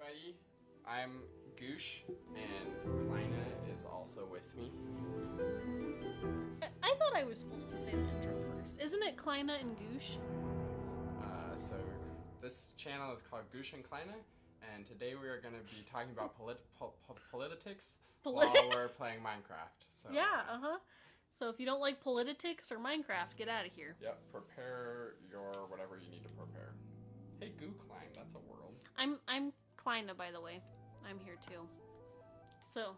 everybody. I'm Goosh, and Kleine is also with me. I, thought I was supposed to say the intro first. Isn't it Kleine and Goosh? Uh, so this channel is called Goosh and Kleine, and today we are going to be talking about polit- po- po- politics while we're playing Minecraft. So Yeah, uh huh. So if you don't like politics or Minecraft, get out of here. Yep, prepare your whatever you need to prepare. Hey, Goo Klein, that's a world. I'm I'm Kleine, by the way. I'm here too. So,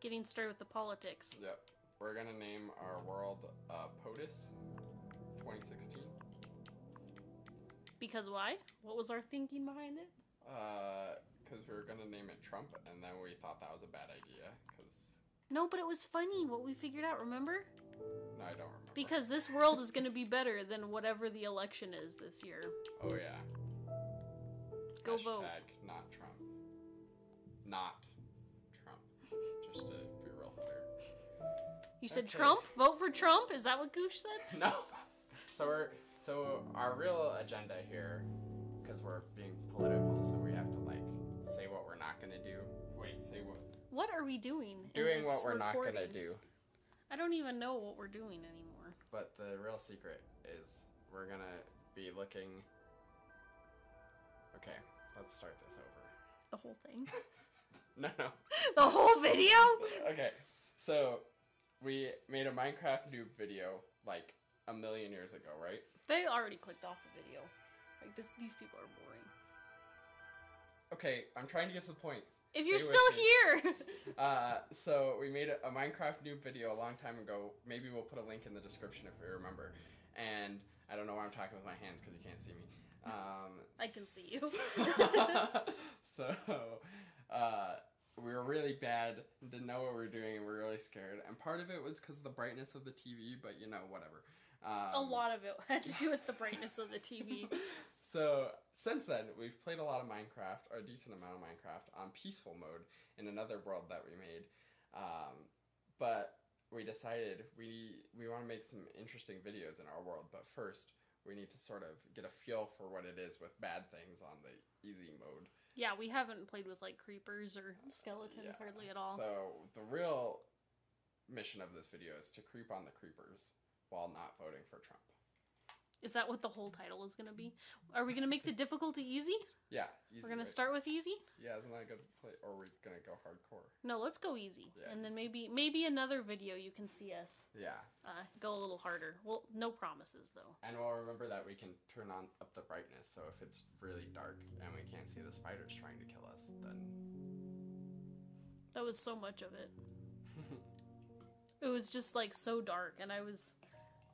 getting started with the politics. Yep, we're gonna name our world uh, POTUS 2016. Because why? What was our thinking behind it? Uh, because we were gonna name it Trump, and then we thought that was a bad idea. Because No, but it was funny what we figured out. Remember? no, I don't remember. Because this world is going to be better than whatever the election is this year. oh yeah, Go vote. Not Trump. Not Trump. Just to be real clear. You said Okay. Trump? Vote for Trump? Is that what Goosh said? No. So we're so our real agenda here, because we're being political, so we have to like say what we're not gonna do. Wait, say what? What are we doing? Doing what we're not gonna do. I don't even know what we're doing anymore. But the real secret is we're gonna be looking. Okay, let's start this over. The whole thing. No, no. the whole video? Okay, so we made a Minecraft noob video like a million years ago, right? They already clicked off the video. Like this, these people are boring. Okay, I'm trying to get to the point. If you're still me. here, Uh, so we made a, a Minecraft noob video a long time ago. Maybe we'll put a link in the description if we remember. And I don't know why I'm talking with my hands because you can't see me. Um, I can see you. so uh, we were really bad, didn't know what we were doing, and we were really scared. And part of it was because of the brightness of the TV, but you know, whatever. Um, a lot of it had to do with the brightness of the TV. So since then, we've played a lot of Minecraft, or a decent amount of Minecraft, on peaceful mode in another world that we made. Um, but we decided we we want to make some interesting videos in our world. But first, we need to sort of get a feel for what it is with bad things on the easy mode. Yeah, we haven't played with like creepers or uh, skeletons Yeah. hardly at all. So the real mission of this video is to creep on the creepers while not voting for Trump. Is that what the whole title is going to be? Are we going to make the difficulty easy? Yeah, easy, We're going to start with easy? Yeah, isn't that a good play? Or are we gonna go hardcore? No, let's go easy. Yeah, and then maybe maybe another video you can see us Yeah. uh, go a little harder. Well, no promises though. And we'll remember that we can turn on up the brightness, so if it's really dark and we can't see the spiders trying to kill us, then That was so much of it. it was just like so dark, and I was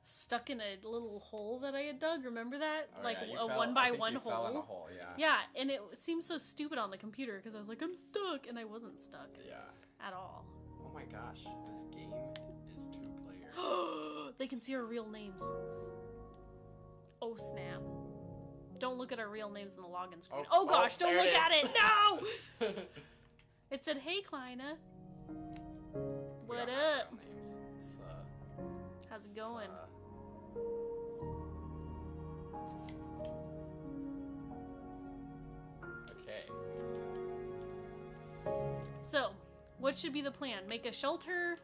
stuck in a little hole that I had dug. Remember that? Oh, like yeah, a fell- one by one hole. Fell in a hole, yeah. Yeah, and it seemed so stupid on the computer because I was like, I'm stuck, and I wasn't stuck Yeah. at all. Oh my gosh, this game is two player. they can see our real names. Oh snap! Don't look at our real names in the login screen. Oh, Oh, gosh! oh, don't look it at it! No! it said, "Hey, Kleine, what up? How's it going?" suh. Okay. So, what should be the plan? Make a shelter,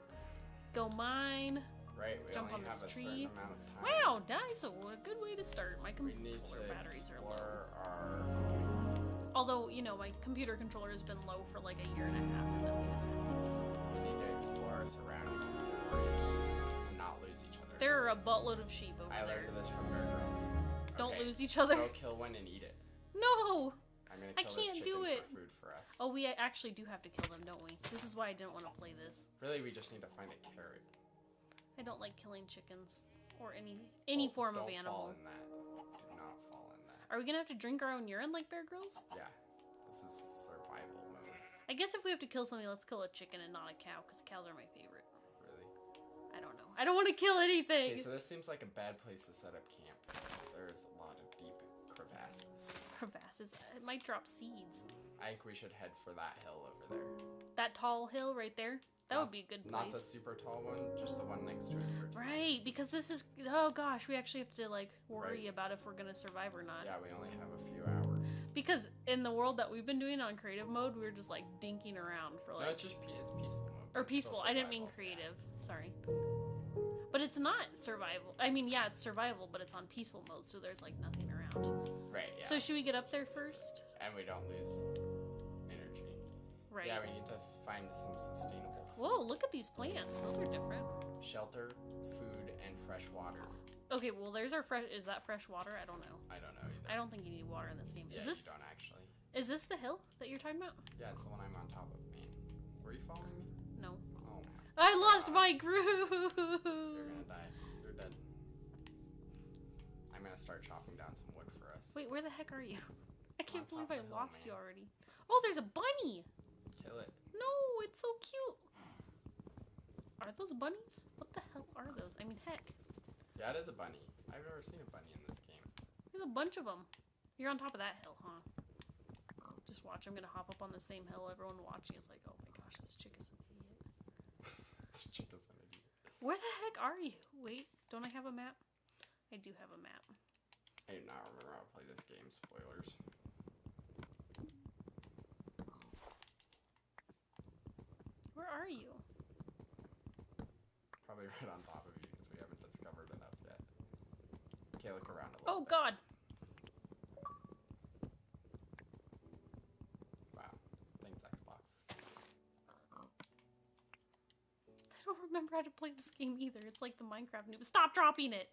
go mine. Right, Jump on this tree. certain amount of time. Wow, nice! A a good way to start. My We need controller to batteries are low. Although you know, my computer controller has been low for like a year and a half, and nothing has happened. So We need to explore our surroundings and and not lose each other. there are a buttload of sheep over I there. I learned this from Bear Grylls. Don't Okay, lose each other. Go kill one and eat it. No. I'm gonna I kill this can't do it. for food for us. Oh, we actually do have to kill them, don't we? This is why I didn't want to play this. Really, we just need to find a carrot. I don't like killing chickens or any any oh, form Don't of Fall animal. in that. Do not fall in that. Are we gonna have to drink our own urine like Bear Grylls? Yeah, this is survival mode. I guess if we have to kill something, let's kill a chicken and not a cow, because cows are my favorite. Really. I don't know. I don't want to kill anything. Okay, so this seems like a bad place to set up camp there's a lot of deep crevasses. Crevasses. It might drop seeds. I think we should head for that hill over there. That tall hill right there. That Not- would be a good place. Not the super tall one, just the one next to it. For Right, because this is oh gosh, we actually have to like worry Right. about if we're gonna survive or not. Yeah, we only have a few hours. Because in the world that we've been doing on creative mode, we were just like dinking around for like. No, it's just it's peaceful mode. or peaceful. I didn't mean creative. Sorry. But it's not survival. I mean, yeah, it's survival, but it's on peaceful mode, so there's like nothing around. Right. Yeah. So should we get up there first? and we don't lose energy. Right. Yeah, we need to find some sustainable food. Whoa, look at these plants. Those are different. shelter, food, and fresh water. Okay, well, there's our fresh. Is that fresh water? I don't know. I don't know either. I don't think you need water in this game. Yeah, is this you don't actually. is this the hill that you're talking about? Yeah, it's the one I'm on top of, man. Were you following me? I lost my groove. You're gonna die. You're dead. I'm gonna start chopping down some wood for us. Wait, where the heck are you? I can't believe I hill, lost you already. Oh, there's a bunny. Kill it. No, it's so cute. Are those bunnies? What the hell are those? I mean, heck, Yeah, it is a bunny. I've never seen a bunny in this game. there's a bunch of them. You're on top of that hill, huh? Just watch. I'm gonna hop up on the same hill. Everyone watching is like, oh my gosh, this chick is. This chick is an idiot. Where the heck are you? Wait, don't I have a map? I do have a map. I do not remember how to play this game. Spoilers. Where are you? Probably right on top of you because we haven't discovered enough yet. Okay, look around a little Oh bit. God! Don't remember how to play this game either. It's like the Minecraft noob. Stop dropping it!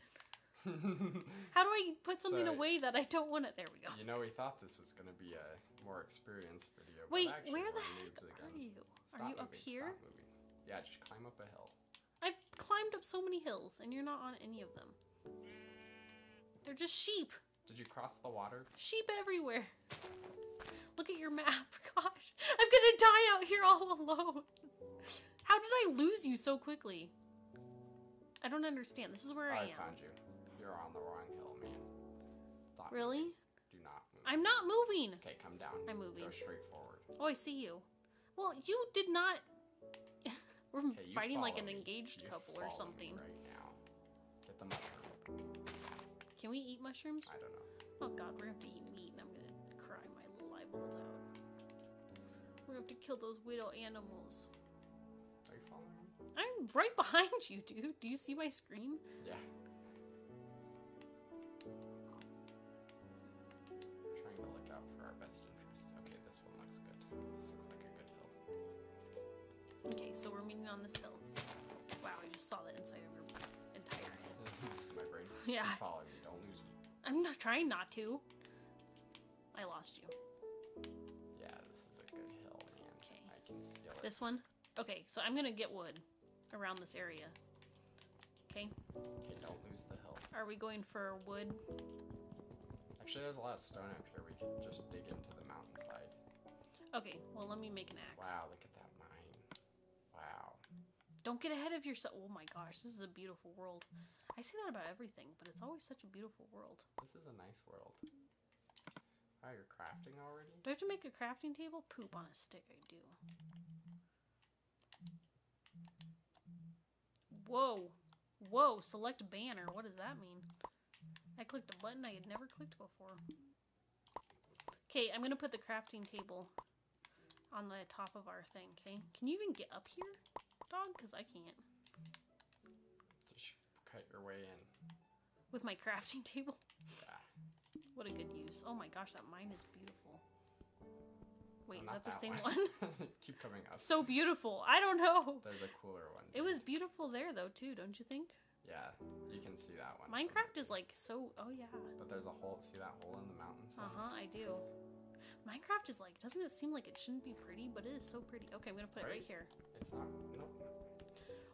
How do I put something Sorry. away that I don't want it? There we go. you know, we thought this was going to be a more experienced video. Wait, where the heck are you? Stop are you up here? Yeah, just climb up a hill. I've climbed up so many hills and you're not on any of them. They're just sheep. Did you cross the water? Sheep everywhere. Look at your map. Gosh, I'm gonna die out here all alone. How did I lose you so quickly? I don't understand. This is where I I am. found you. You're on the wrong hill, man. Stop Really? moving. Do not move. I'm not moving. Okay, come down. I'm moving. Go straight forward. Oh, I see you. Well, you did not. We're Okay, fighting like an me. engaged You couple or something. Right now. Get the mushroom. Can we eat mushrooms? I don't know. Oh god, we're gonna have to eat meat and I'm gonna cry my little eyeballs out. We're gonna have to kill those widow animals. Are you following me? I'm right behind you, dude. Do you see my screen? Yeah. Trying to look out for our best interest. Okay, this one looks good. This looks like a good hill. Okay, so we're meeting on this hill. Wow, I just saw the inside of your entire head. My brain. Yeah. Follow me. Don't lose me. I'm not trying not to. I lost you. Yeah, this is a good hill, man. Okay. I can feel it. This one? Okay, so I'm gonna get wood around this area. Okay, Okay, don't lose the hill. are we going for wood? Actually, there's a lot of stone out here. We could just dig into the mountainside. Okay, well, let me make an axe. Wow, look at that mine. Wow. Don't get ahead of yourself. Oh my gosh, this is a beautiful world. I say that about everything, but it's always such a beautiful world. This is a nice world. Oh, you're crafting already? Do I have to make a crafting table? Poop on a stick, I do. Whoa. Whoa, select banner. What does that mean? I clicked a button I had never clicked before. Okay, I'm gonna put the crafting table on the top of our thing, okay? Can you even get up here, dog? Because I can't. Just cut your way in. With my crafting table? Yeah. What a good use. Oh my gosh, that mine is beautiful. Wait, is not that the same one. one? Keep coming up. so beautiful. I don't know. There's a cooler one. It was beautiful there though too, don't you think? Yeah, you can see that one. Minecraft is like so. Oh yeah. But there's a hole. See that hole in the mountains? Uh huh. I do. Minecraft is like. Doesn't it seem like it shouldn't be pretty, but it is so pretty. Okay, I'm gonna put it right Right? here. It's not. Nope.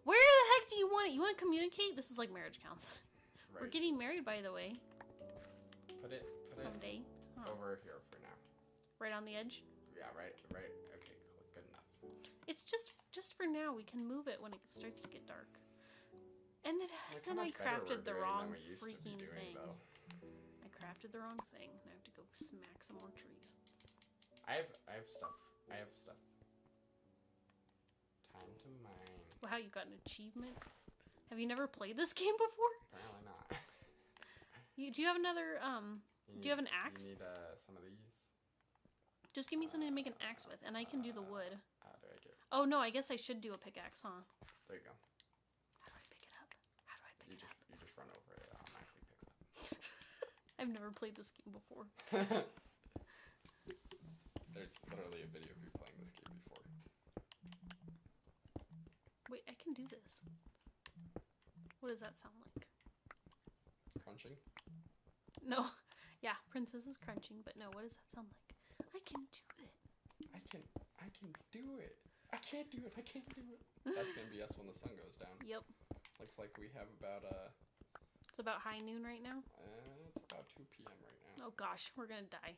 Where the heck do you want it? You want to communicate? This is like marriage counts. Right. We're getting married, by the way, Put it. Put someday. it Huh. over here for now. Right on the edge. Yeah. Right. Right. Okay. Cool. Good enough. It's just just for now. We can move it when it starts to get dark. And it, Look then I much better we're crafted the wrong we used to be freaking doing, thing. though. I crafted the wrong thing. and I have to go smack some more trees. I have. I have stuff. I have stuff. Time to mine. Wow, you got an achievement. Have you never played this game before? Apparently not. You do you have another um? Do you have an axe? You need uh, some of these. Just give me something to make an axe with, and I can do the wood. Ah, How do I get? Oh no, I guess I should do a pickaxe, huh? There you go. How do I pick it up? How do I pick You it just up? you just run over it. It automatically picks I've never played this game before. There's literally a video of you playing this game before. Wait, I can do this. What does that sound like? Crunching. No. Yeah, Princess is crunching, but no, what does that sound like? I can do it. I can I can do it. I can't do it. I can't do it. That's gonna be us when the sun goes down. Yep. Looks like we have about uh, It's about high noon right now. uh it's about two p.m. right now. Oh gosh, we're gonna die.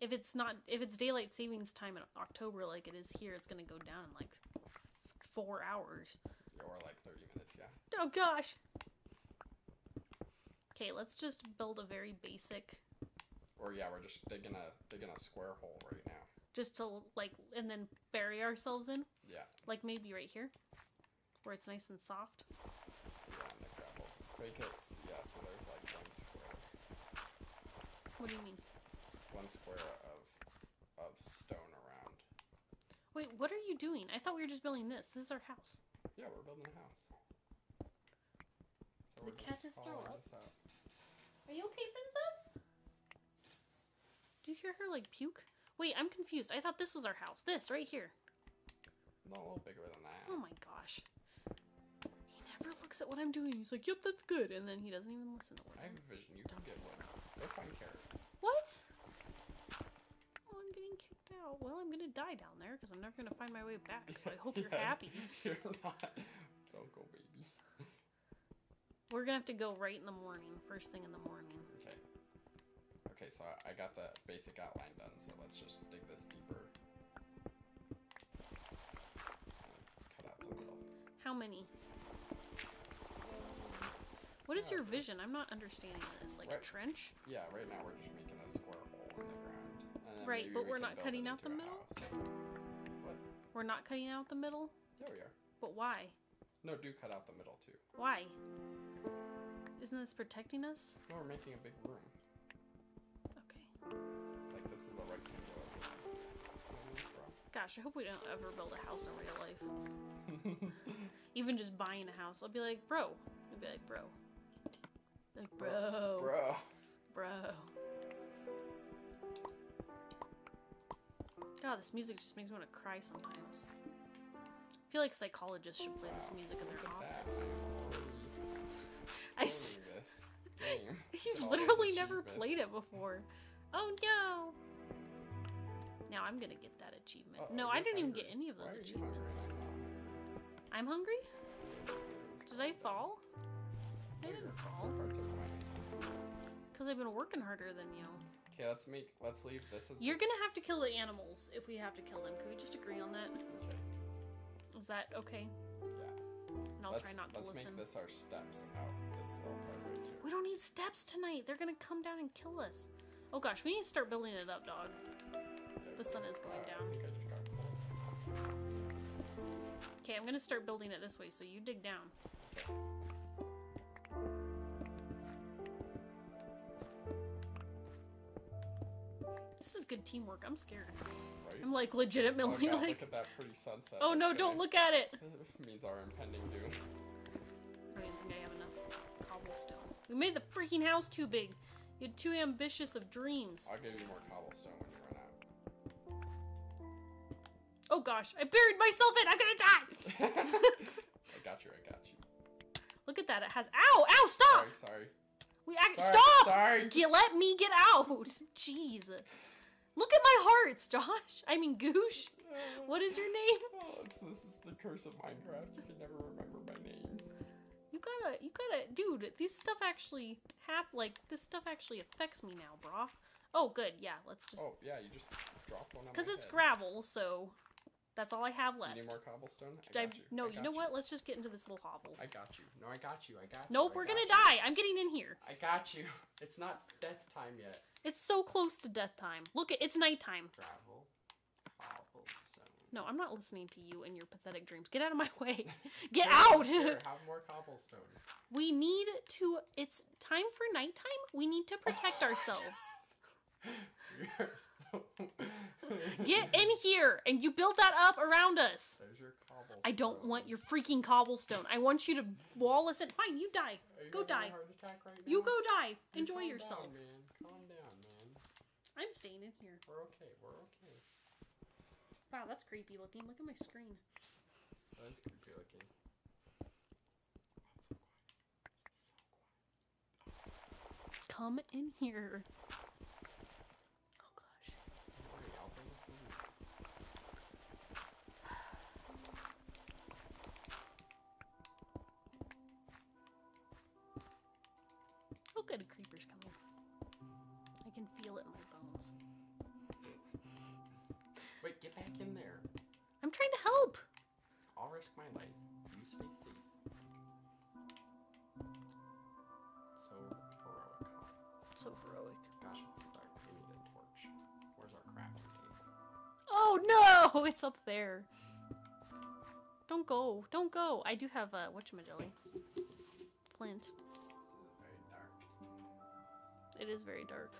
If it's not, if it's daylight savings time in October like it is here, it's gonna go down in like four hours. Or like thirty minutes. Yeah. Oh gosh. Okay, let's just build a very basic, Or yeah, we're just digging a digging a square hole right now. just to like, and then bury ourselves in, Yeah. like maybe right here, where it's nice and soft. Yeah, in the gravel. Break it. Yeah. So there's like one square, What do you mean? one square of of stone around. Wait, what are you doing? I thought we were just building this. This is our house. Yeah, we're building a house. So The we're cat just throw up? Are you okay, princess? You hear her like puke? Wait, I'm confused. I thought this was our house. This right here. No, a little bigger than that. Oh my gosh. He never looks at what I'm doing. He's like, "Yep, that's good," and then he doesn't even listen to what I I'm. have a vision. You can get one. Go find carrots. What? Oh, I'm getting kicked out. Well, I'm gonna die down there because I'm never gonna find my way back. So I hope you're Yeah, happy. You're not. Don't go, baby. We're gonna have to go right in the morning, first thing in the morning. Okay. So I- got the basic outline done, so let's just dig this deeper. And cut out the middle. How many? What is Yeah, your vision? I'm not understanding this. Like a trench? Yeah, right now we're just making a square hole in the ground. Right, but we we're not cutting out the middle? What? We're not cutting out the middle? Yeah, we are. But why? No, do cut out the middle too. Why? Isn't this protecting us? No, we're making a big room. Gosh, I hope we don't ever build a house in real life. Even just buying a house, I'll be like, bro. I'll be like, bro. Like, bro. Bro. Bro. God, this music just makes me want to cry sometimes. I feel like psychologists should play this music in their office. I s-. You've with all those literally never played it before. Oh no! Now I'm gonna get that achievement. Uh-oh, no, I didn't even get any of those hungry achievements. I'm hungry? hungry? Did I fall? I didn't fall. your farts are fine. Because I've been working harder than you. Okay, let's make. Let's leave this as. You're the gonna have to kill the animals if we have to kill them. Can we just agree on that? Okay. Is that okay? Yeah. And I'll let's, try not to let's listen. make this our steps out. This little part right here. We don't need steps tonight. They're gonna come down and kill us. Oh gosh, we need to start building it up, dog. The sun is going down. I think I just got cold. Okay, I'm gonna start building it this way, so you dig down. This is good teamwork. I'm scared. Right. I'm like Oh, legitimately God, like. look at that pretty sunset. Oh no! Don't look at it. it means our impending doom. I don't even think I have enough cobblestone. We made the freaking house too big. You're too ambitious of dreams. I'll give you more cobblestone when you run out. Oh gosh, I buried myself in. I'm gonna die. I got you. I got you. Look at that. It has. Ow! Ow! Stop! Sorry. Sorry. We act. Sorry, Stop! sorry. Get, let me get out. Jeez. Look at my hearts, Josh. I mean, Goosh. What is your name? Oh, it's, this is the curse of Minecraft. You can never remember my name. You gotta, you gotta, dude. This stuff actually hap. Like this stuff actually affects me now, brah. Oh, good. Yeah, let's just. Oh yeah, you just dropped one. on Because it's head. gravel, so that's all I have left. you need more cobblestone? I got you. no, I you got know what? Let's just get into this little hovel. I got you. No, I got you. I got you. Nope, I we're gonna you. die. I'm getting in here. I got you. It's not death time yet. It's so close to death time. Look, it, it's nighttime. Gravel, cobblestone. No, I'm not listening to you and your pathetic dreams. Get out of my way. Get Here, out. Here, have more cobblestone. we need to. It's time for nighttime. We need to protect ourselves. You're so. Get in here and you build that up around us. There's your cobblestone. I don't want your freaking cobblestone. I want you to wall us in. Fine, you die. You go die. right You go die. Enjoy calm yourself. Down, man. Calm down, man. I'm staying in here. We're okay. We're okay. Wow, that's creepy looking. Look at my screen. That is creepy looking. Come in here. Good, a creeper's coming. I can feel it in my bones. Wait, get back in there. I'm trying to help. I'll risk my life. You stay safe. So heroic. So heroic. Gosh, it's so dark. We need a torch. Where's our crafting table? Oh no! It's up there. Don't go. Don't go. I do have a uh whatchamajilly. Flint. It is very dark.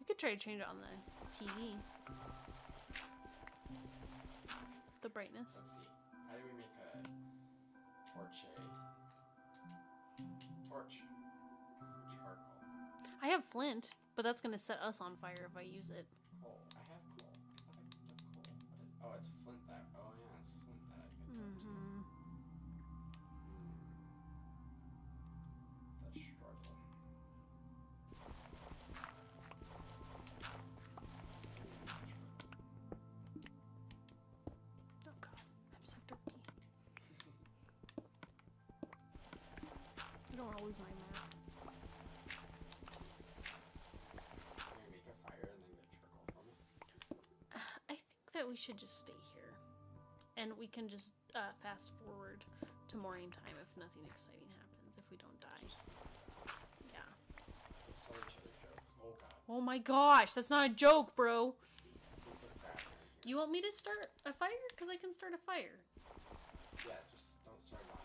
We could try to change it on the TV. The brightness. Let's see. How do we make a torch a torch? Charcoal. I have flint, but that's gonna set us on fire if I use it. Coal. I have coal. I I coal. Oh, it's flint that. Oh I don't want to lose my map. Make a fire and then get charcoal from it? I think that we should just stay here. And we can just uh, fast forward to morning time if nothing exciting happens, if we don't die. Yeah. Let's tell each other jokes. Oh. Oh my gosh, that's not a joke, bro. Who put crap in here? You want me to start a fire? Because I can start a fire. Yeah, just don't start on.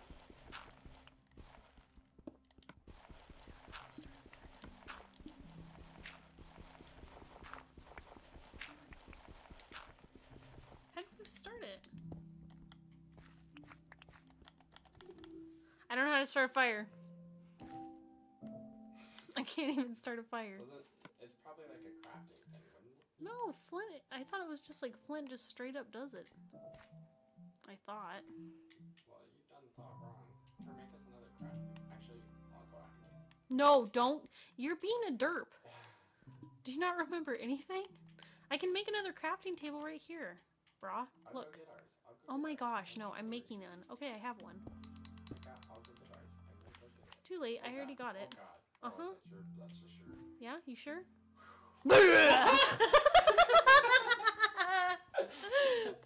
How do you start it? I don't know how to start a fire. I can't even start a fire. It's probably like a crafting thing, wouldn't it? No, Flint. I thought it was just like Flint just straight up does it. I thought. Well, you've done thought wrong. Or make us another crafting. Actually, I'll go out and get it. No, don't. You're being a derp. Do you not remember anything? I can make another crafting table right here, brah. I'll Look. go get ours. I'll go Oh my gosh, no, I'm making one. Okay, I have one. get- I got- I'll go get ours. I'm gonna go get it. Too late. Oh I already got it. Oh. Uh-huh. Oh, that's your that's just your Yeah, you sure? that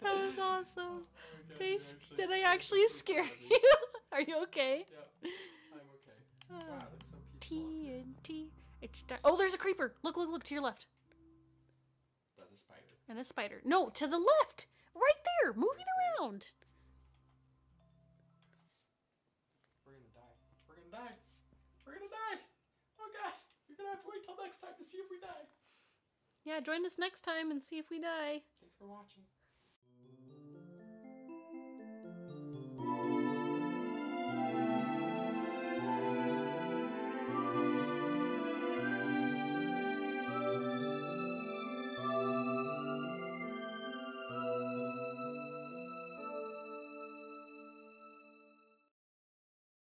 was awesome. Did I, did I actually scare you? Are you okay? Yeah, I'm okay. Wow, Uh, it looks so peaceful. TNT. It's oh, there's a creeper. Look, look, look to your left. That's a spider. And a spider. No, to the left. Right there, moving around. We're gonna die. We're gonna die. We're gonna die. Oh god. You're gonna have to wait till next time to see if we die. Yeah, join us next time and see if we die. Thanks for watching.